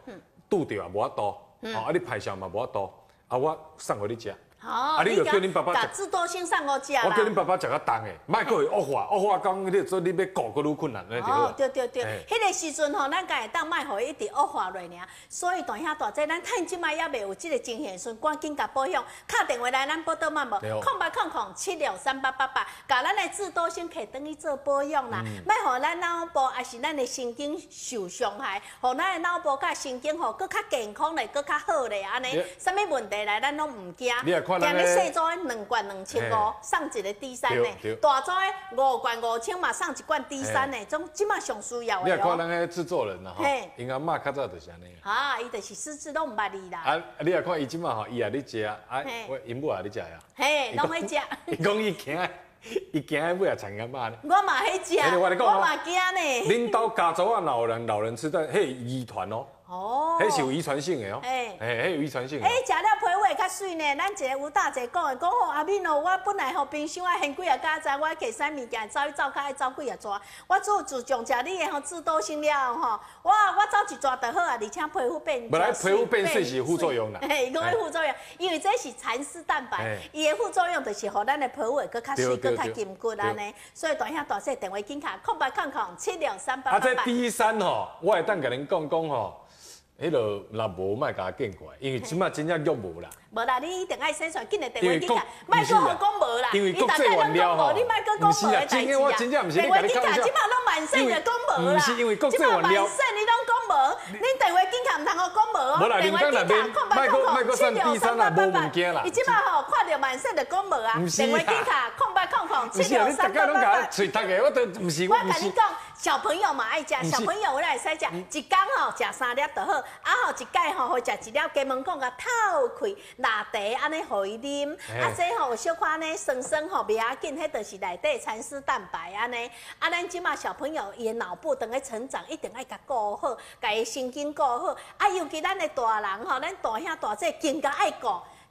拄着也无法度，哦，啊，你排销嘛无法度，啊，我送互你食。啊！你就叫恁爸爸食，至多星上我食啦。我叫恁爸爸食较重的，莫过会恶化，恶化讲你做你要顾个愈困难，哦，对对对，迄个时阵吼，咱家会当莫互伊一直恶化落尔。所以大兄大姐，咱趁即摆也未有即个经验，顺赶紧甲保养，敲电话来咱报道嘛无？空八空空七六三八八八，甲咱的智多先可以等于做保养啦。莫互咱脑部也是咱的神经受伤害，互咱的脑部甲神经吼搁较健康咧，搁较好咧，安尼，啥物问题来咱拢毋惊。今日细组的两罐两千五，送一个 D 三呢；大组的五罐五千嘛，送一罐 D 三呢。种即马上需要的你也看咱个制作人啦，吼，因阿妈较早就是安尼。啊，伊就是私自都毋捌你啦。啊，你也看伊即马吼，伊也咧食，啊，我因母也咧食呀。嘿，拢会食。伊讲伊惊，伊惊阿母也残阿妈呢。我嘛会食，我嘛惊呢。恁兜家族啊，老人老人痴呆，迄遗传哦。哦，迄是有遗传性的哦，哎，哎，迄有遗传性。哎，食了皮会较水呢。咱一个有大姐讲的，讲吼阿敏哦，我本来吼冰箱啊现几啊家仔，我摕啥物件走一走，较爱走几啊抓。我做自从食你的吼自多性了吼，哇，我走一抓就好啊，而且皮肤变。本来皮肤变水是副作用 啦。嘿，讲个副作用，因为这是蚕丝蛋白，伊的副作用就是互咱的皮肤会搁较水，搁较坚固安尼。所以大兄大姐电话紧卡，空白空空七两三八八八。啊，这第三吼，我会当甲恁讲讲吼。迄落若无卖甲见过，因为即马真正约无啦。无啦，你一定爱先传紧来电话机卡，卖搁好讲无啦。因为国际原料吼，你卖搁讲无的代志啊。电话机卡即摆拢满线的讲无啦。即马满线你拢讲无，恁电话机卡唔通好讲无哦。电话机卡空白空空七六三八八八。伊即摆吼看到满线就讲无啊。电话机卡空白空空七六三八八八。我都唔是我。我跟你讲。小朋友嘛爱食，小朋友我来使食，一缸吼食三粒就好，啊吼一盖吼好食一粒，加门讲甲透开，拿茶安尼互伊啉，啊这吼小可呢酸酸吼袂要紧，迄就是内底蚕丝蛋白安尼，啊咱即马小朋友伊脑部等个成长一定爱甲顾好，甲伊神经顾好，啊尤其咱诶大人吼，咱大兄大姐更加爱顾。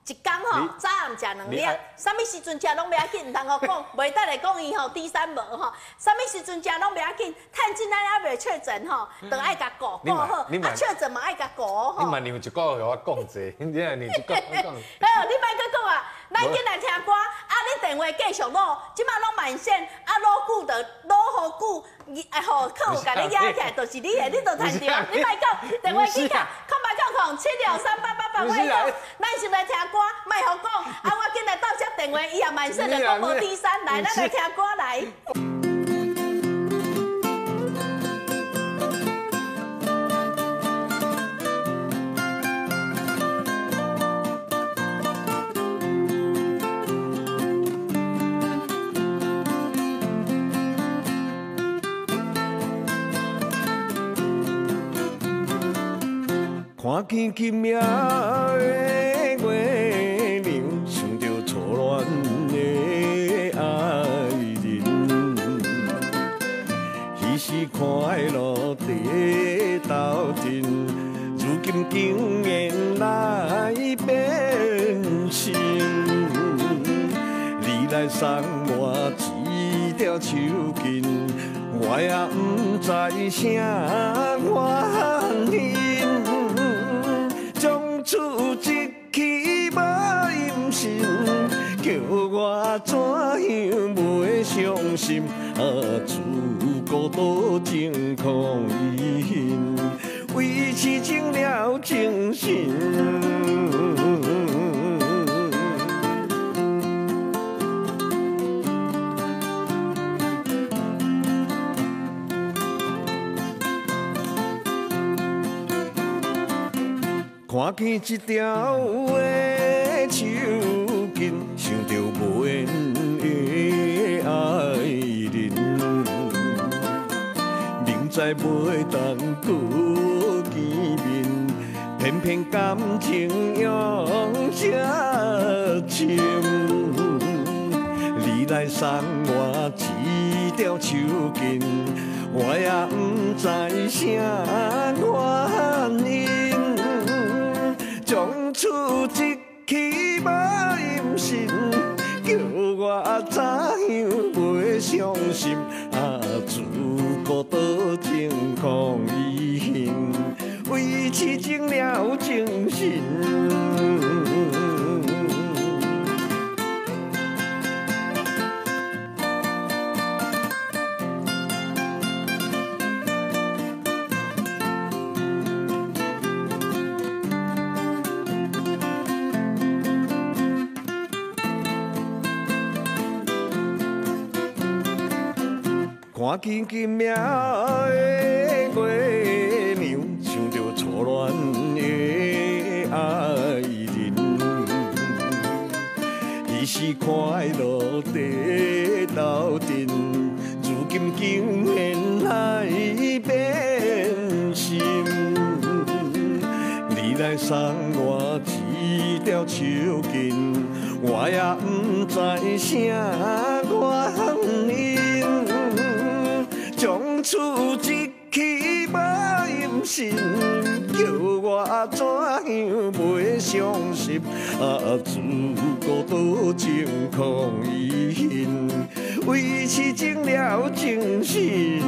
一工吼，早暗食两粒，啥物时阵食拢袂要紧，唔通我讲，袂得来讲伊吼低三无吼，啥物时阵食拢袂要紧，趁钱咱还未确诊吼，都爱甲顾顾好，啊确诊嘛爱甲顾吼。你嘛让一个互我讲者，你啊让一句讲。哎，你莫去讲啊，咱今来听歌，啊你电话继续录，即马拢满线，啊录久的录好久，哎吼客户甲你压起来，就是你的，你都赚着，你莫讲电话去卡，空白空空七六三八八八，我讲，咱是来听。歌，卖好讲，啊！我今来到接电话，伊也满身的广播第三来，咱来听歌来。看见今的月，想着初恋的爱人，彼时快乐在斗阵，如今竟然来变心。你来送我一条手巾，我也不知啥原因。厝一去无音信，叫我怎样袂伤心？啊，自孤独情空伊为痴情了情深。看见一条的手巾，想着无缘的爱人，明知袂当过见面，偏偏感情用这深。你来送我一条手巾，我也不知啥原因。将厝一去无音信，叫我怎样袂伤心？啊，自古多情空余恨，为痴情了情深。看见金庙的月娘，想着初恋的爱人，伊是快乐地斗阵，如今竟然来变心。你来送我一条手巾，我也不知啥原因。从此一去无音信，叫我怎样袂伤心？啊，自古多情空余恨，为痴情了情深。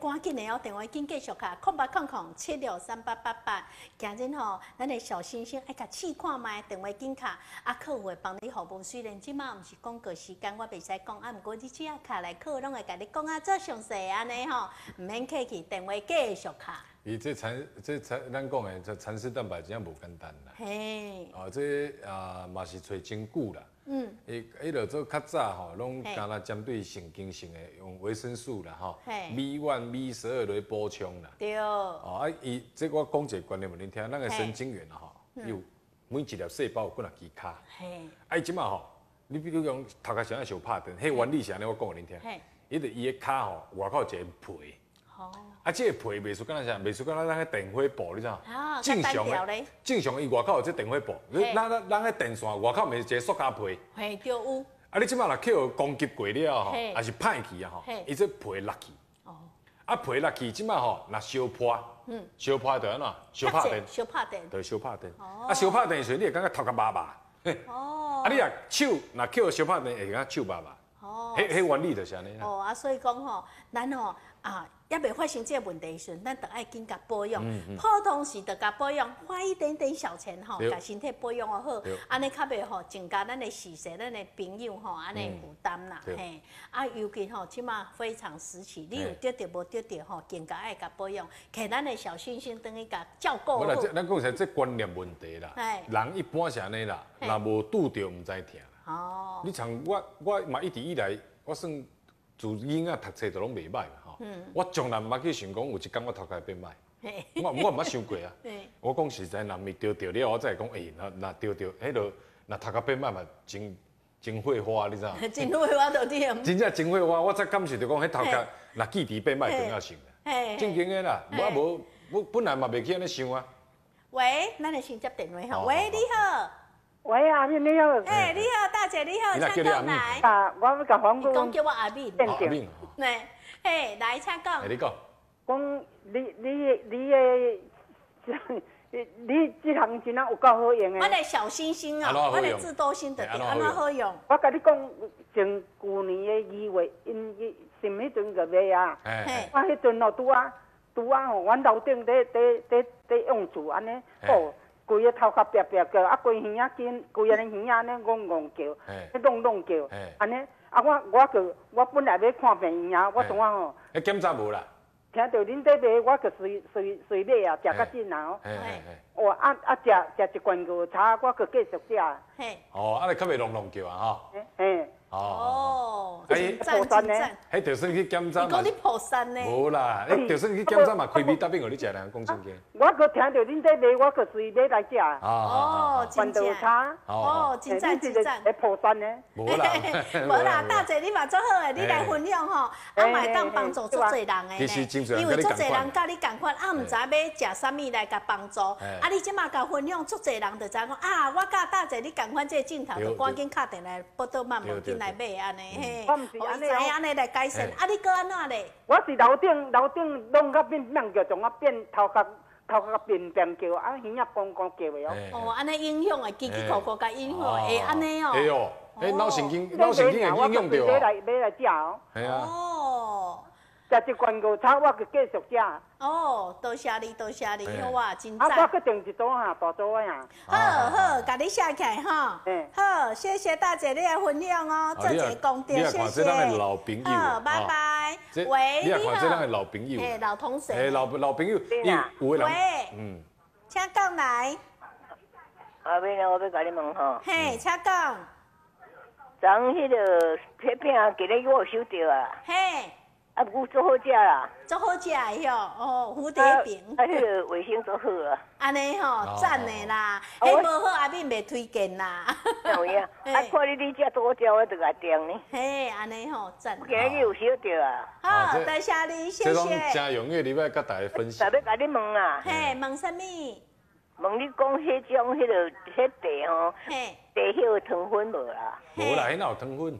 赶紧的哦，电话紧继续卡，空八空空七六三八八八。今日吼，咱的小星星爱甲试看卖，电话紧卡，啊，客户会帮你服务。虽然即马毋是广告时间，我袂使讲，啊，毋过你只要卡来，客拢会甲你讲啊，做详细安尼吼，毋免客气，电话继续卡。伊这蚕这蚕咱讲的这蚕丝蛋白真正无简单啦。嘿，哦，这啊嘛是找真久啦。嗯，伊伊落做较早吼，拢干那针对神经性的用维生素啦吼嘿，B one、B 十二来补充啦。对，哦，啊，伊这我讲一个观念互恁听，咱个神经元啊吼，有每一粒细胞有几若支卡。嘿，啊，伊即嘛吼，你比如讲头壳上爱想拍灯，迄原理是安尼，我讲互恁听嘿。伊就伊个骹吼，外口有一个皮。好，啊，这个皮袂输敢若啥，袂输敢若咱个电火布，你知道啊？正常较单调嘞的，正常伊外口有这电火布，你咱咱咱个电线外口毋是一个塑胶皮。嘿，对有，啊，你即马若扣攻击过了吼，嘿还是歹去啊吼嘿，伊这皮落去。哦，啊，皮落去即马吼，若烧破，嗯，烧破就安怎？烧拍电，烧拍电，就烧拍电。啊，烧拍电的时候，你会感觉头壳麻麻。嘿 哦啊，你若手若扣烧拍电，会感觉手麻麻。哦迄迄原理就是安尼啦。哦啊，所以讲吼，咱吼啊，也未发生这个问题的时阵，咱得爱紧甲保养。普通时得甲保养，花一点点小钱吼，甲身体保养好好，安尼较袂吼增加咱的事实，咱的朋友吼安尼负担啦，对嘿。啊，尤其吼，即马非常时期，你有嘿得着无得着吼，更加爱甲保养，摕咱的小心心等于甲照顾好啦。咱讲起来这观念问题啦嘿。人一般是安尼啦，嘿若无拄着毋知疼啦。哦，你像我，我嘛一直以来，我算自囡仔读册就拢袂歹嘛吼。我从来毋捌去想讲有一天我头壳会变歹。我我毋捌想过啊 对。我讲实在，若咪钓钓了，我再讲，诶、若若钓钓，迄落若头壳变歹嘛，真真会花，你知影？真会我到底真正真会花，我才感受着讲，迄头嘿壳若记忆变歹，重要性正经的啦，我无我本来嘛袂去安尼想啊。喂，咱来先接电话好吼。喂，你好，喂，阿敏你好，哎，你好，大姐你好，请讲来。啊，我要甲黄姑讲，叫我阿敏，对哦阿敏，呢，嘿，来请讲哎，。你讲，讲你你你的，你你这行真啊有够好用的。我的小星星哦，安怎好用我的智多星的对，安怎好用？我甲你讲，从旧年的二月，因伊什么阵个卖啊？哎嘿我迄阵哦，拄啊拄啊吼，阮楼顶伫伫伫伫用厝安尼，哦，规个头壳白白叫，啊，规耳仔紧，规个耳仔安尼戆戆叫，嘿迄弄弄叫嘿，安尼，啊，我我就我本来要看病耳仔，我嘿怎啊吼？迄检查无啦？听到恁在卖，我就随随随买啊，食较紧啊哦。哦，啊啊，食食一罐牛茶，我就继续食。嘿，哦，啊，你较袂隆隆叫啊吼。嘿嘿，哦，哦，赞破赞。迄就算去检查嘛你讲你，破山呢？无啦，你就算去检查嘛，开米答应互你食啦，讲真嘅。我就听到恁在卖，我就随买来食。啊哦，罐真正。哦，真赞真赞。会破山呢。无啦，无啦，大姐你嘛做好诶，你来分享吼，啊嘛当帮助足侪人诶其实真侪人因为足侪人甲你共款，啊毋知要食啥物来甲帮助，嘿啊你即马甲分享，足侪人就知影讲啊，我甲大姐你共款这个镜头，就赶紧敲电来报道慢慢进来买安尼嘿，我毋是安尼安尼来改善，啊你搁安怎咧？我是楼顶楼顶弄甲变变叫，从我变头壳头壳变变叫，啊耳啊光光叫的哦。哦，安尼影响诶，叽叽咕咕甲影响哦会安尼哦。会哦，迄脑神经这脑神经会我影响到哦。就买来买来食哦，系啊，哦。食一罐牛茶，我就继续哦，多谢你，多谢你，嘿好啊，真我。去订一桌哈，大组的啊。好好，甲你写起来哈嗯。好，谢谢大姐你的分享哦，做一个功德，谢谢。老朋友好，拜哦拜。喂，你好你看这咱的好。老朋友，嘿，老同事。嘿老老朋友，伊对啊有人，喂，嗯，请讲来。后尾呢，我要甲你问吼，嘿，请讲。昨迄个迄饼今日我有收到啊，嘿，啊不过做好食啦，做好食的吼，哦，蝴蝶啊饼啊，迄个卫生做好啊，安尼吼哦，赞的啦。迄无好，阿敏袂推荐啦。有影，嘿啊看你你遮做好食，我就甲订呢，嘿，安尼吼，赞。今日有收着啊，好，多谢你，谢这种谢。真踊跃，你要甲大家分特享。别甲你问啊，嘿，问什么？问你讲迄种迄个迄茶吼，嘿，茶叶糖分无啦？无啦，迄哪有糖分？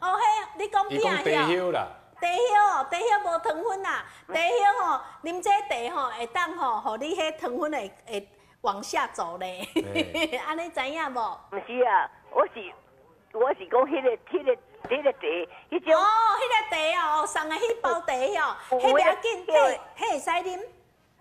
哦嘿，你讲伊讲饼哟，茶叶啦，茶叶哦，茶叶无糖分啦，茶叶吼，啉这茶吼会当吼，互你迄糖分会会往下走咧。安尼知影无？毋是啊，我是我是讲迄个迄个迄个茶，迄种哦，迄个茶哦，送的迄包茶哦，有迄不要紧，有迄迄会使啉，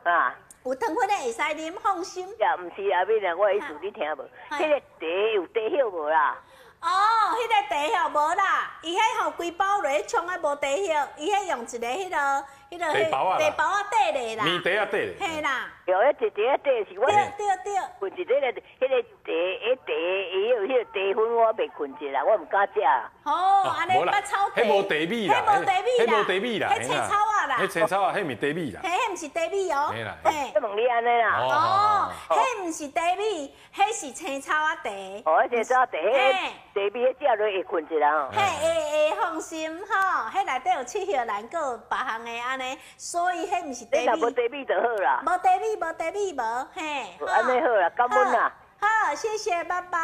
啊。有糖分的会使啉，放心。也毋是阿美啦，我的意思你听无？嗨迄个茶有茶叶无啦？哦，迄个茶叶无啦，伊迄吼规包落去冲啊无茶叶，伊迄用一个迄个迄个茶包啊啦茶包啊底咧啦。面茶啊底嘿啦，有迄一茶底是我对对对。困一个个迄个茶，迄茶伊有迄个茶粉，我袂困一啦，我毋敢食。哦，安尼捌炒茶，迄无茶米啦，迄无茶米啦，迄无茶米啦，迄青草啊啦，迄青草啊，迄咪茶米啦嘿，。迄毋是茶米哦，嘿啦嘿我，问你安尼啦，哦，迄毋是茶米，迄是青草啊茶，哦，迄个早茶，迄个嘿茶米迄只落会困一啦吼。嘿会会放心吼，迄内底有七叶兰，还有别项的安尼，所以迄毋是你若茶米，无茶米就好啦。无，茶米，无茶米，无嘿，安尼好啦，感恩啦。好，谢谢，拜拜。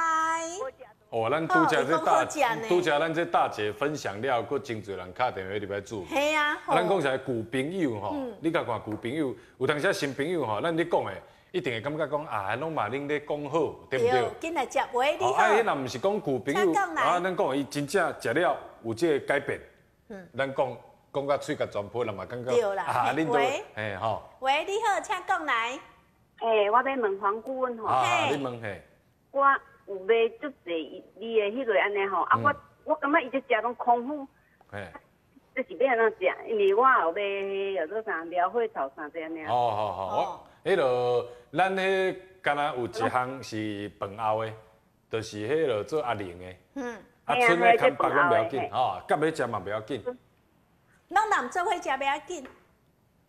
哦，咱拄则这哦大拄则咱这大姐分享了，佫真侪人敲电话入来做。嘿啊，啊，咱讲起来旧朋友吼，嗯。你甲看旧朋友，有当时啊新朋友吼，咱咧讲诶，一定会感觉讲啊，拢嘛恁咧讲好，对不对？紧来接话，你哦，啊，迄好，若毋是讲旧朋友啊，咱讲伊真正食了有这个改变，咱讲讲到喙甲全破了嘛，感觉嗯对啦啊，恁都嘿吼，喂，你好，请讲来。诶，我要问黄顾问吼，啊，你问嘿，我有买足济伊的迄个安尼吼，啊我我感觉伊只食拢空腹，嘿，这是要安怎食？因为我有买迄叫做啥辽惠草啥这安尼。哦好好，我迄落咱迄敢若有一项是饭后的，就是迄落做阿玲的，嗯，啊，嘿啊剩的嘿空白拢不要紧，吼，夹要食嘛不要紧，拢男做伙食袂要紧。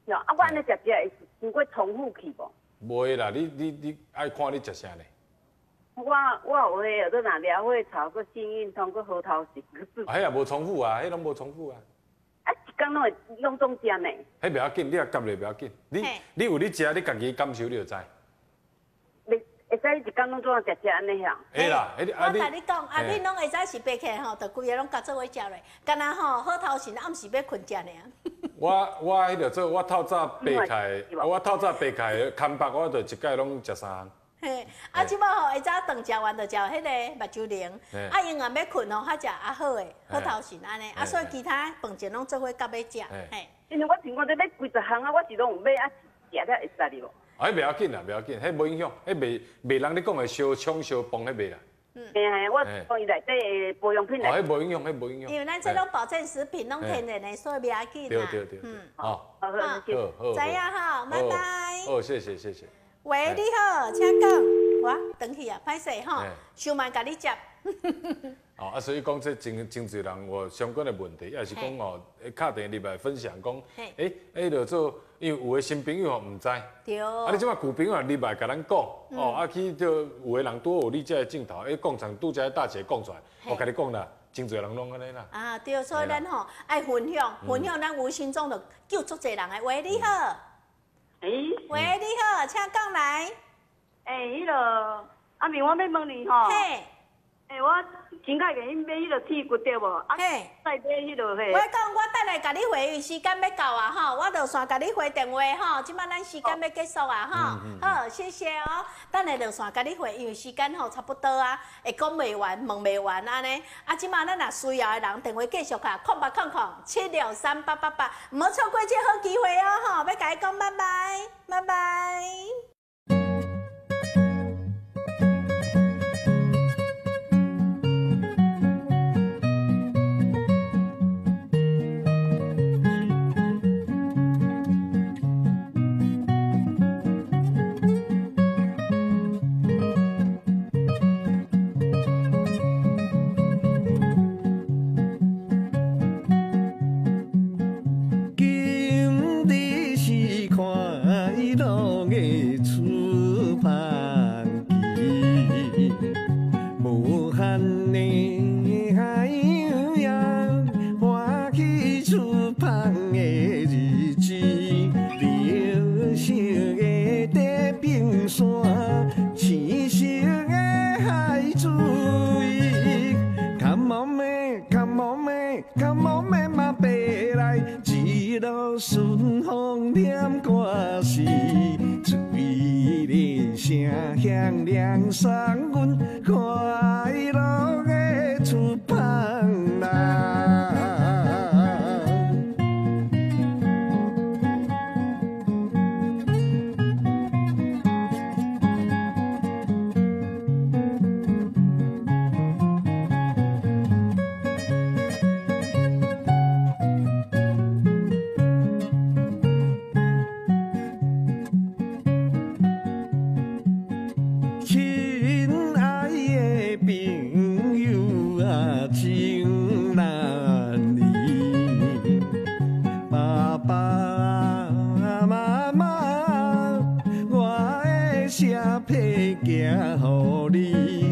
哟，啊我安尼食食会经过重复去无？无会啦，你你你爱看你食啥呢？我我有迄叫做啥辽惠草，个幸运通，个核桃型，个啊，迄也无重复啊，迄拢无重复啊。啊一工拢会拢总食呢。迄不要紧，你也夹咧不要紧。你你有你食，你家己感受你就知。会会使一工拢总食食安尼呀？会啦，我甲你讲，啊，你拢会使是爬起来吼，就规个拢甲做伙食咧。干那吼好头前暗时要困食呢。我我迄个做，我透早爬开，我透早爬开，看北我就一概拢食三项。嘿，啊，即摆吼，一早顿食完就食迄个目睭灵，啊，因为要困吼，较食啊好诶，好头前安尼，啊，所以其他饭前拢做伙甲要食，嘿。因为我情况在买几十项啊，我是拢有买啊，食了会使哩无？哎，不要紧啦，不要紧，迄无影响，迄袂袂人你讲诶烧冲烧崩迄袂啦。嗯，嘿嘿，我讲伊内底保养品哦，迄无影响，迄无影响。因为咱这拢保健食品，拢天然诶，所以不要紧啦。对对对，嗯，好，好，好，好，知影好，拜拜。哦，谢谢谢谢。喂，你好，请讲。我等去啊，歹势吼，收慢甲你接。哦，啊，所以讲这真真侪人有相关的问题，也是讲哦，敲电入来分享讲，诶，诶，就做，因为有的新朋友吼唔知，对，啊，你即马旧朋友入来甲咱讲，哦，啊去就有的人拄有你这个镜头，诶，工厂拄则大姐讲出来，我甲你讲啦，真侪人拢安尼啦。啊，对，所以咱吼爱分享，分享咱无形中就救足侪人诶。喂，你好。诶。喂，你好，请讲来。诶，迄个阿明，我要问你吼。嘿。诶，我前个月因买迄落铁骨对无？啊，再买迄落嘿。我讲，我等下甲你回，时间要到啊吼，我著线甲你回电话吼。即摆咱时间要结束啊吼。好，谢谢哦。等下著线甲你回，因为时间吼差不多啊，会讲袂完，问袂完安尼。啊，即摆咱若需要的人，电话继续卡，空八空空七六三八八八，毋好错过这好机会哦吼。要甲伊讲拜拜，拜拜。配件给你。